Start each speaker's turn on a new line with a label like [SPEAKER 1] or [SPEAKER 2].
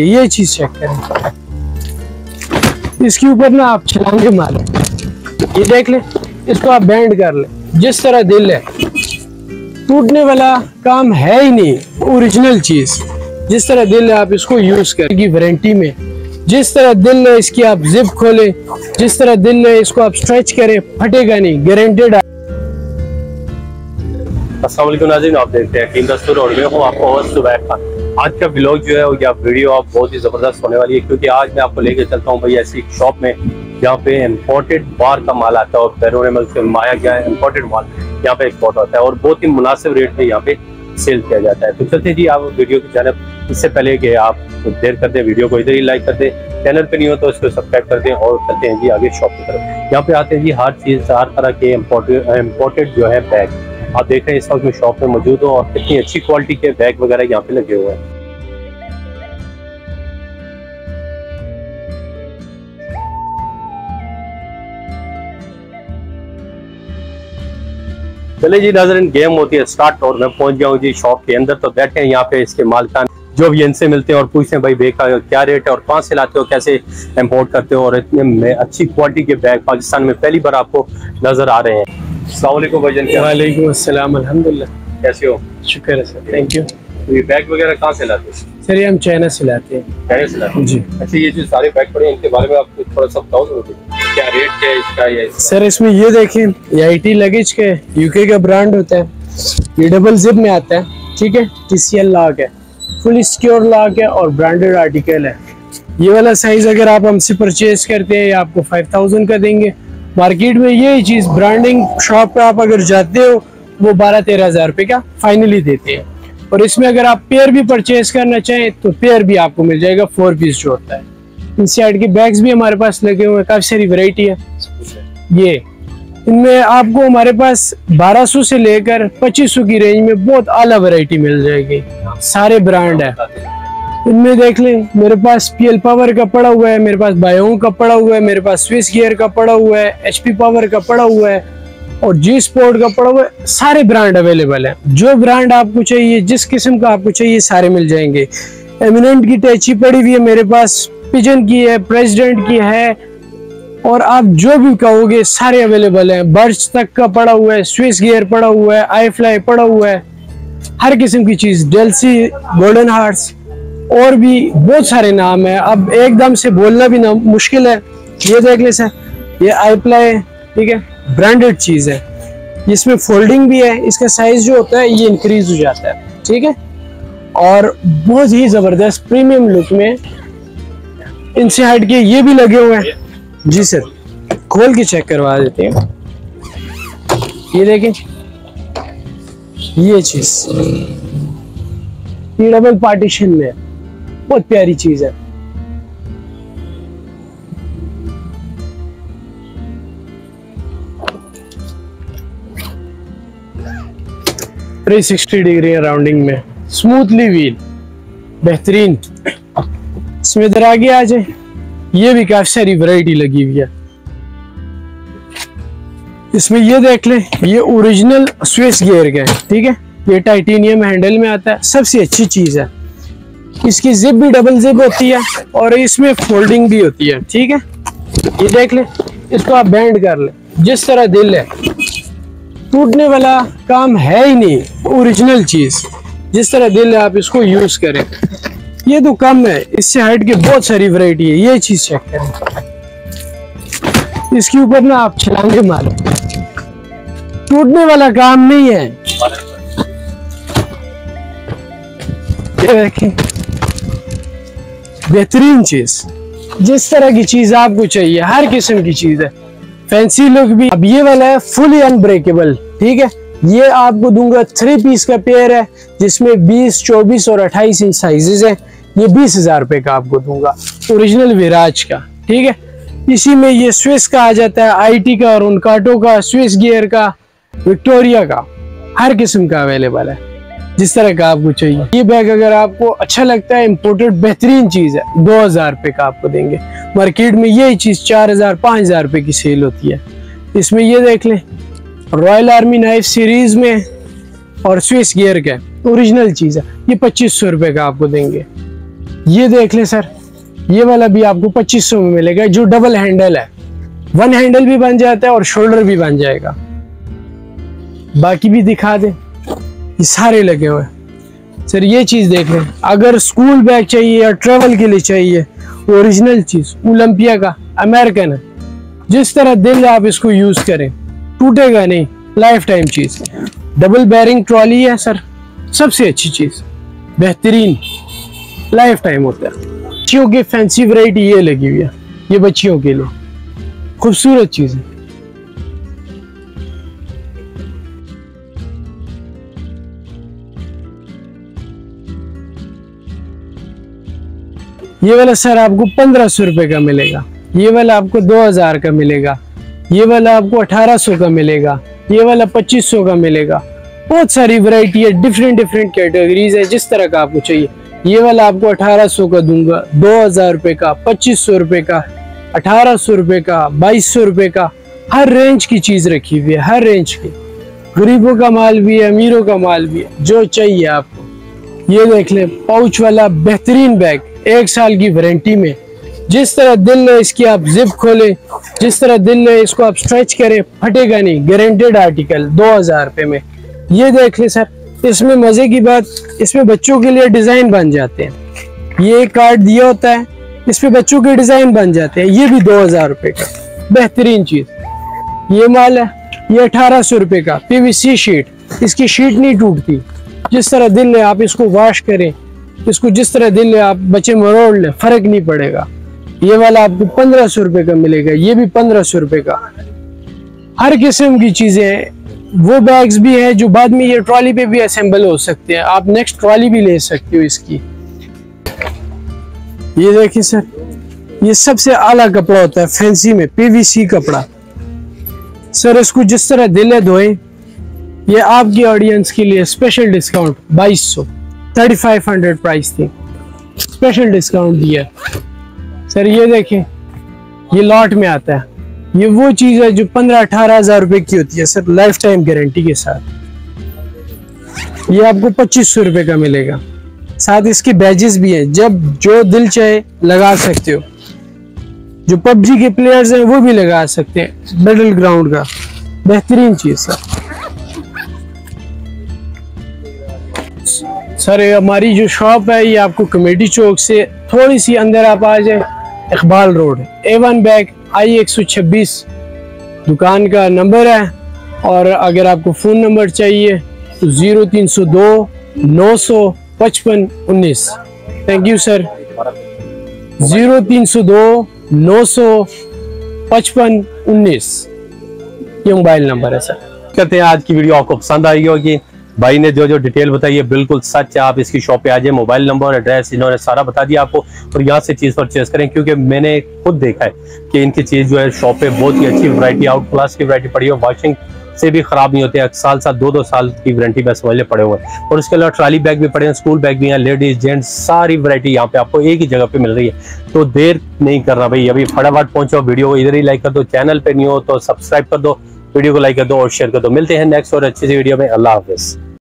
[SPEAKER 1] ये चीज़ चेक करें। इसके ऊपर ना आप छलांगे मारे। ये देख ले, इसको आप बैंड कर ले। जिस तरह दिल है। टूटने वाला काम है ही नहीं ओरिजिनल चीज़। जिस तरह दिल है, आप इसको यूज़ करें। वारंटी में। जिस तरह दिल है, इसकी आप जिप खोले। जिस तरह दिल है, इसको आप स्ट्रेच करें। फटेगा नहीं गारंटेड
[SPEAKER 2] असलम आप देखते हैं और मैं हूँ आपको सुबैर खान आज का ब्लॉग जो है या वीडियो आप बहुत ही ज़बरदस्त होने वाली है, क्योंकि आज मैं आपको लेके चलता हूँ भाई ऐसी शॉप में, जहाँ पे इम्पोर्टेड बार का माल आता है और बैरून मुल्क से माया गया है इम्पोर्टेड माल, यहाँ पे एक्सपोर्ट होता है और बहुत ही मुनासिब रेट पे यहाँ पे सेल किया जाता है। तो चलते जी, आप वीडियो की जानब इससे पहले कि आप देर करते हैं वीडियो को इधर ही लाइक कर दे चैनल पे नहीं हो तो इसको सब्सक्राइब कर दें और चलते हैं जी आगे शॉप की तरफ़। यहाँ पे आते हैं जी, हर चीज़, हर तरह के इम्पोर्टेड जो है बैग आप देख रहे हैं इस वक्त मैं शॉप में मौजूद हूँ और कितनी अच्छी क्वालिटी के बैग वगैरह यहाँ पे लगे हुए हैं। चले जी, नज़र इन गेम होती है स्टार्ट और मैं पहुँच गया जी शॉप के अंदर। तो बैठे हैं यहाँ पे इसके मालकान, जो भी इनसे मिलते हैं और पूछते हैं, भाई, बैग का क्या रेट है और कहाँ से लाते हो, कैसे इम्पोर्ट करते हो? और इतने अच्छी क्वालिटी के बैग पाकिस्तान में पहली बार आपको नज़र आ रहे हैं।
[SPEAKER 1] वालेकुम अस्सलाम अल्हम्दुलिल्लाह।
[SPEAKER 2] कैसे हो?
[SPEAKER 1] शुक्र है सर थैंक यू
[SPEAKER 2] तो ये बैग वगैरह कहाँ से लाते हो?
[SPEAKER 1] सर ये हम चाइना से लाते हैं।
[SPEAKER 2] चाइना से लाते हो?
[SPEAKER 1] जी।
[SPEAKER 2] अच्छा ये जो सारे बैग पड़े हैं इनके बारे में आप थोड़ा सा बताओ क्या रेट क्या है इसका या इसका?
[SPEAKER 1] सर इसमें ये देखें ये लगेज के यूके का ब्रांड होता है। ये डबल जिप में आता है ठीक है? टीसीएल लॉक है फुल सिक्योर लॉक है और ब्रांडेड आर्टिकल है। ये वाला साइज़ अगर आप हमसे परचेज करते हैं ये आपको फाइव थाउज़ेंड का देंगे। मार्केट में ये चीज़ ब्रांडिंग शॉप पे आप अगर जाते हो, वो बारह तेरह हज़ार रुपए का फाइनली देते हैं। और इसमें अगर आप पेयर भी परचेज करना चाहें तो पेयर भी आपको मिल जाएगा फोर पीस जो होता है। इन साइड के बैग्स भी हमारे पास लगे हुए हैं, काफ़ी सारी वैरायटी है। ये, इनमें आपको हमारे पास 1200 से लेकर 2500 की रेंज में बहुत आला वैरायटी मिल जाएगी। सारे ब्रांड है। इनमें देख लें, मेरे पास पीएल पावर का पड़ा हुआ है, मेरे पास बायोंग का पड़ा हुआ है, मेरे पास स्विस गियर का पड़ा हुआ है एचपी पावर का पड़ा हुआ है, और जी स्पोर्ट का पड़ा हुआ है, सारे ब्रांड अवेलेबल हैं। जो ब्रांड आपको चाहिए, जिस किस्म का आपको चाहिए, सारे मिल जाएँगे। एमिनेंट की टैची पड़ी हुई है, मेरे पास पिजन की है प्रेसिडेंट की है, और आप जो भी कहोगे, सारे अवेलेबल हैं। बर्च तक का पड़ा हुआ है स्विस गियर पड़ा हुआ है आई फ्लाई पड़ा हुआ है, हर किस्म की चीज़ डेल्सी गोल्डन हार्ट्स और भी बहुत सारे नाम है। अब एकदम से बोलना भी ना मुश्किल है। ये देख ले सर, ये आई प्लाई ठीक है? ब्रांडेड चीज़ है। इसमें फोल्डिंग भी है, इसका साइज़ जो होता है, ये इंक्रीज हो जाता है, ठीक है? और बहुत ही ज़बरदस्त प्रीमियम लुक में इनसे हट के ये भी लगे हुए हैं। जी सर, खोल के चेक करवा देते हैं। ये देखें। ये चीज़। ये डबल पार्टीशन में है। बहुत प्यारी चीज़ है। थ्री सिक्सटी डिग्री राउंडिंग में। स्मूथली व्हील बेहतरीन। इसमें इधर आगे आ जाए। ये भी काफ़ी सारी वैरायटी लगी हुई है। इसमें ये देख ले, ये ओरिजिनल स्विस गियर का है, ठीक है? ये टाइटेनियम हैंडल में आता है। सबसे अच्छी चीज़ है। इसकी जिप भी डबल जिप होती है और इसमें फोल्डिंग भी होती है। ठीक है? ये देख ले, इसको आप बैंड कर ले। जिस तरह दिल है। टूटने वाला काम है ही नहीं ओरिजिनल चीज़। जिस तरह दिल है, आप इसको यूज़ करें। ये तो कम है, इससे हाइट के बहुत सारी वैरायटी है। ये चीज़ चेक करें। इसके ऊपर ना आप छलांगे मारे। टूटने वाला काम नहीं है। देखें। बेहतरीन चीज़। जिस तरह की चीज़ आपको चाहिए हर किस्म की चीज़ है। फैंसी लुक भी। अब ये वाला है फुली अनब्रेकेबल ठीक है? ये आपको दूँगा थ्री पीस का पेयर है जिसमें 20, 24 और 28 इंच साइजेस है। ये बीस हज़ार रुपए का आपको दूँगा ओरिजिनल विराज का ठीक है? इसी में ये स्विस का आ जाता है आईटी का और उनकाटो का स्विस गियर का विक्टोरिया का हर किस्म का अवेलेबल है। जिस तरह का आपको चाहिए। ये बैग अगर आपको अच्छा लगता है इम्पोर्टेड बेहतरीन चीज़ है, दो हज़ार रुपए का आपको देंगे। मार्केट में यही चीज़ चार हज़ार, पाँच हज़ार रुपए की सेल होती है। इसमें ये देख लें रॉयल आर्मी नाइफ सीरीज़ में और स्विस गियर का ओरिजिनल चीज़ है। ये पच्चीस सौ रुपए का आपको देंगे। ये देख लें सर, ये वाला भी आपको पच्चीस सौ में मिलेगा, जो डबल हैंडल है। वन हैंडल भी बन जाता है और शोल्डर भी बन जाएगा। बाकी भी दिखा दे। ये सारे लगे हुए सर, ये चीज़ देख लें। अगर स्कूल बैग चाहिए या ट्रेवल के लिए चाहिए ओरिजिनल चीज़, ओलंपिया का, अमेरिकन है। जिस तरह दिल आप इसको यूज़ करें, टूटेगा नहीं लाइफ टाइम चीज़। डबल बैरिंग ट्रॉली है, सर। सबसे अच्छी चीज़। बेहतरीन। लाइफ टाइम होता है। बच्चियों की फैंसी वैरायटी ये लगी हुई है। ये बच्चियों के लिए। खूबसूरत चीज़ है। ये वाला सर आपको पंद्रह सौ रुपए का मिलेगा। ये वाला आपको दो हज़ार का मिलेगा। ये वाला आपको अठारह सौ का मिलेगा। ये वाला पच्चीस सौ का मिलेगा। बहुत सारी वैरायटी है डिफरेंट डिफरेंट कैटेगरीज है, जिस तरह का आपको चाहिए। ये वाला आपको अठारह सौ का दूँगा, दो हज़ार रुपए का, पच्चीस सौ रुपए का, अठारह सौ रुपए का, बाईस सौ रुपए का। हर रेंज की चीज़ रखी हुई है, हर रेंज की। गरीबों का माल भी है, अमीरों का माल भी है, जो चाहिए आपको। ये देख ले पाउच वाला बेहतरीन बैग एक साल की वारंटी में। जिस तरह दिल ने इसकी आप जिप खोले, जिस तरह दिल ने इसको आप स्ट्रेच करें, फटेगा नहीं गारंटेड आर्टिकल दो हज़ार रुपए में। ये देख ले सर, इसमें मज़े की बात, इसमें बच्चों के लिए डिज़ाइन बन जाते हैं। ये कार्ड दिया होता है इस पे बच्चों के डिज़ाइन बन जाते हैं, ये भी दो हज़ार रुपए का। बेहतरीन चीज़। ये माल है, ये अठारह सौ रुपए का पीवीसी शीट इसकी शीट नहीं टूटती। जिस तरह दिल ले आप इसको वॉश करें। इसको जिस तरह दिल ले आप बच्चे मरोड़ ले, फ़र्क नहीं पड़ेगा। ये वाला आपको पंद्रह सौ रुपए का मिलेगा, ये भी पंद्रह सौ रुपए का। हर किस्म की चीज़ें वो बैग्स भी हैं जो बाद में ये ट्रॉली पे भी असेंबल हो सकते हैं। आप नेक्स्ट ट्रॉली भी ले सकते हो इसकी। ये देखिए सर, ये सबसे आला कपड़ा होता है फैंसी में पीवीसी कपड़ा। सर, इसको जिस तरह दिले धोए। ये आपकी ऑडियंस के लिए स्पेशल डिस्काउंट 2200 3500 प्राइस थी। स्पेशल डिस्काउंट दिया सर ये देखें, ये लॉट में आता है। ये वो चीज़ है जो पंद्रह अठारह हज़ार रुपए की होती है सर लाइफ टाइम गारंटी के साथ। ये आपको पच्चीस सौ रुपए का मिलेगा। साथ इसके बैजेस भी हैं। जब जो दिल चाहे, लगा सकते हो। जो पबजी के प्लेयर्स हैं, वो भी लगा सकते हैं। बैटल ग्राउंड का। बेहतरीन चीज़ सर सर, हमारी जो शॉप है, ये आपको कमेटी चौक से थोड़ी सी अंदर आप आ जाए। Iqbal road A one bag आई एक सौ छब्बीस। दुकान का नंबर है, और अगर आपको फ़ोन नंबर चाहिए तो ज़ीरो तीन सौ दो नौ सौ पचपन उन्नीस। थैंक यू सर ज़ीरो तीन सौ दो नौ सौ पचपन उन्नीस। ये मोबाइल नंबर है सर
[SPEAKER 2] कहते हैं आज की वीडियो आपको पसंद आई होगी। भाई ने जो जो डिटेल बताई है, बिल्कुल सच है। आप इसकी शॉप पे आ जाए मोबाइल नंबर, एड्रेस, इन्होंने सारा बता दिया आपको और यहाँ से चीज़ परचेज करें, क्योंकि मैंने खुद देखा है कि इनकी चीज़ जो है शॉप पे बहुत ही अच्छी वैरायटी आउट क्लास की वैरायटी पड़ी है। वॉशिंग से भी खराब नहीं होते साल साल दो दो साल की वारंटी में समझ पड़े हुए हैं। और उसके अलावा ट्राली बैग भी पड़े हैं स्कूल बैग भी हैं लेडीज़ जेंट्स सारी वैरायटी यहाँ पे आपको एक ही जगह पे मिल रही है। तो देर नहीं करना भाई, अभी फटाफट पहुंचो वीडियो को इधर ही लाइक कर दो चैनल पे नहीं हो तो सब्सक्राइब कर दो। वीडियो को लाइक कर दो और शेयर कर दो। मिलते हैं नेक्स्ट और अच्छी सी वीडियो में। अल्लाह हाफिज़।